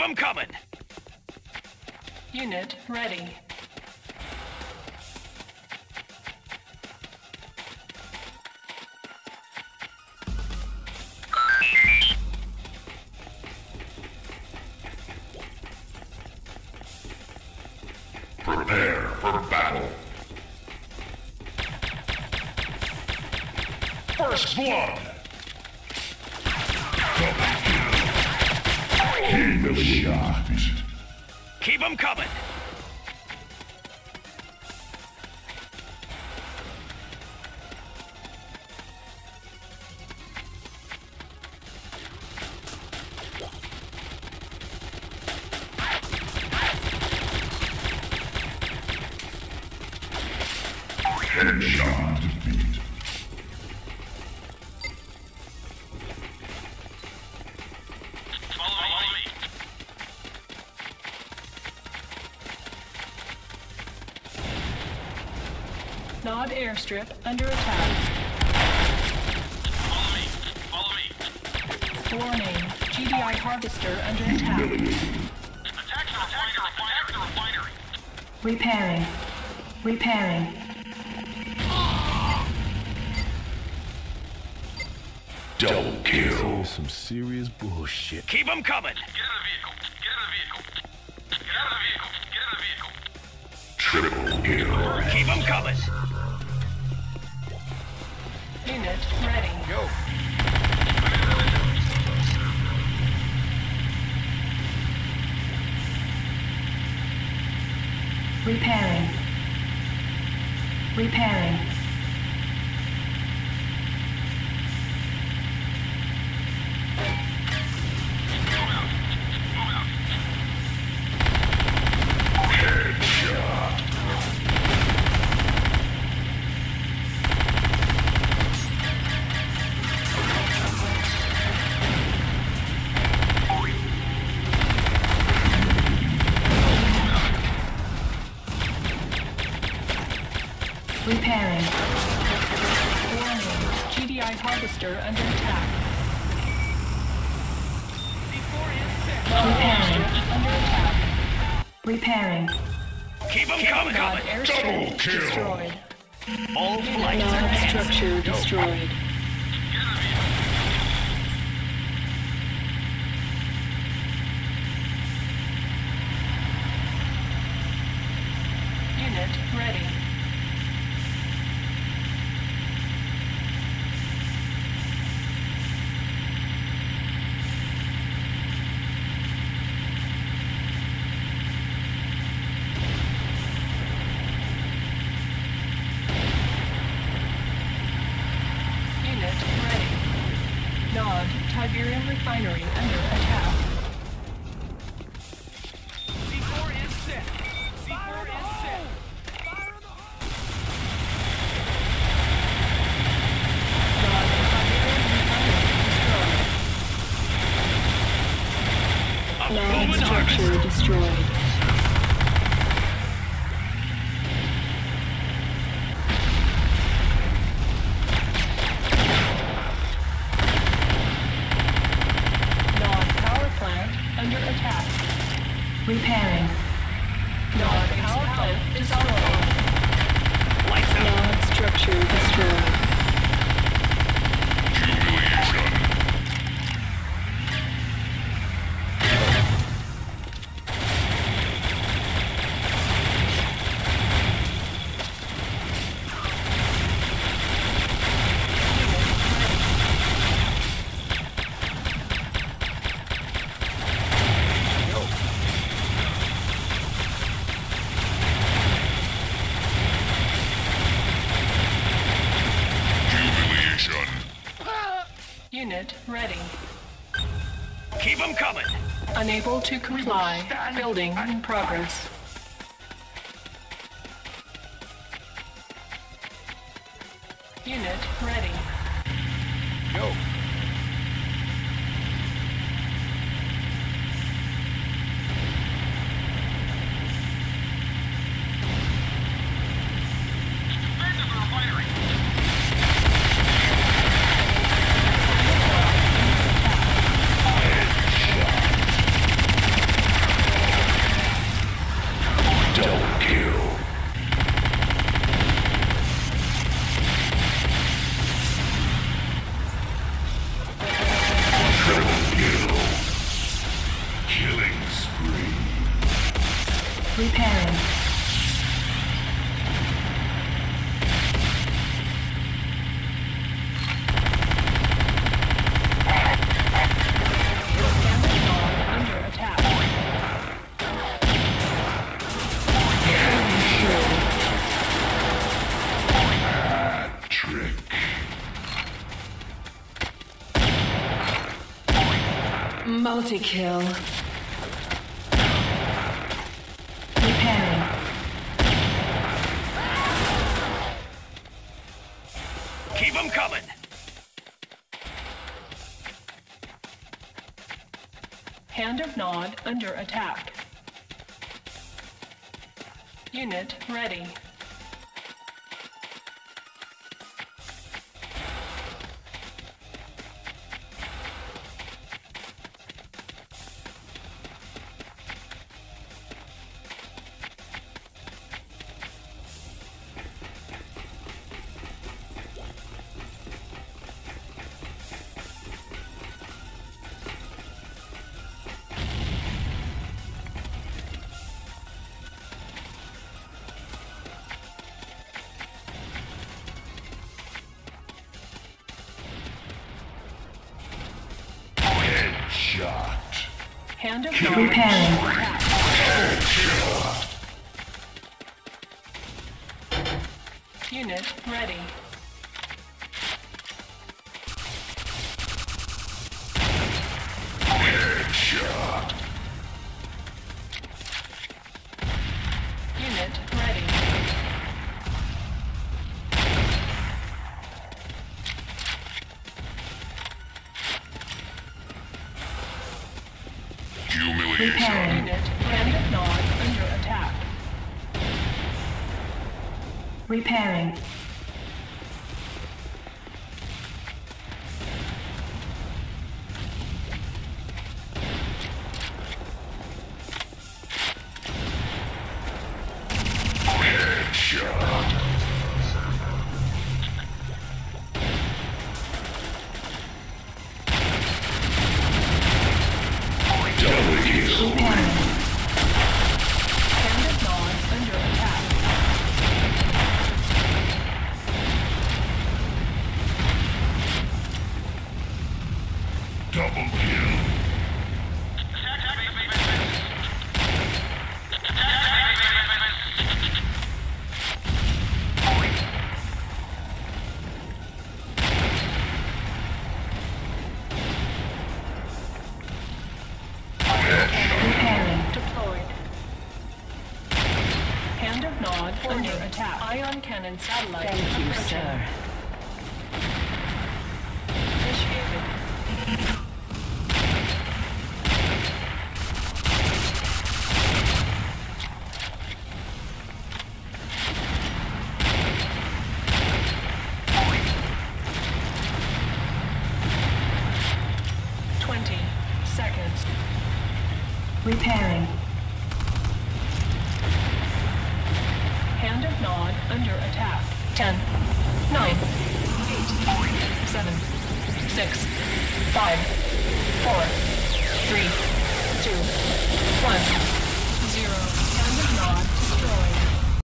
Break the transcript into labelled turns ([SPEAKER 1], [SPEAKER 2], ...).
[SPEAKER 1] them coming.
[SPEAKER 2] Unit ready.
[SPEAKER 3] Prepare for battle. First blood. Shot.
[SPEAKER 1] Keep them coming.
[SPEAKER 3] Headshot
[SPEAKER 2] airstrip under attack.
[SPEAKER 4] Follow me. Follow me.
[SPEAKER 2] Warning. GDI harvester under attack.
[SPEAKER 4] Attack the refinery. Attack the refinery.
[SPEAKER 2] Repairing. Repairing.
[SPEAKER 3] Double kill.
[SPEAKER 5] Some serious bullshit.
[SPEAKER 1] Keep them coming.
[SPEAKER 4] Get in the vehicle. Get in the vehicle. Get out of the vehicle. Get in the vehicle.
[SPEAKER 3] Triple kill.
[SPEAKER 1] Keep them coming.
[SPEAKER 2] Unit ready.
[SPEAKER 1] Go.
[SPEAKER 2] Repairing. Repairing. Repairing. Warning. GDI harvester under attack. Repairing. Under attack. Repairing.
[SPEAKER 1] Keep them coming. Coming.
[SPEAKER 3] Double kill.
[SPEAKER 2] destroyed.
[SPEAKER 1] All flights are
[SPEAKER 2] structure destroyed. Unit ready. Unit ready. Nod Tiberium refinery under attack.
[SPEAKER 1] C4 is set. C4 is set.
[SPEAKER 2] Nod Tiberium refinery destroyed. Nod
[SPEAKER 1] boom and harvest.
[SPEAKER 2] structure destroyed. Nod power plant under attack. Repairing. Nod power plant destroyed.
[SPEAKER 1] Lights out.
[SPEAKER 2] Nod structure destroyed. Unit ready.
[SPEAKER 1] Keep them coming.
[SPEAKER 2] Unable to comply. Building in progress. Unit ready.
[SPEAKER 1] Go.
[SPEAKER 4] Back to the refinery.
[SPEAKER 2] Repairing. Damage node under attack.
[SPEAKER 3] Trick.
[SPEAKER 2] Multi-kill. Repairing.
[SPEAKER 1] Keep them coming.
[SPEAKER 2] Hand of Nod under attack. Unit ready.
[SPEAKER 3] Shot.
[SPEAKER 2] Hand of Nod repairing. Unit ready.
[SPEAKER 3] Humiliation.
[SPEAKER 2] Unit Hand of Nod under attack. Repairing.
[SPEAKER 3] Double kill.
[SPEAKER 2] Hand of Nod under attack. Ion cannon satellite.
[SPEAKER 6] Thank you, sir.
[SPEAKER 2] Repairing. Hand of Nod under attack. Ten, nine, eight, seven, six, five, four, three, two, one, zero.